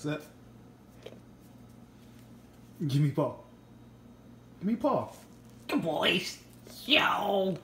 Set. Give me paw. Give me paw. Good boys. Yo.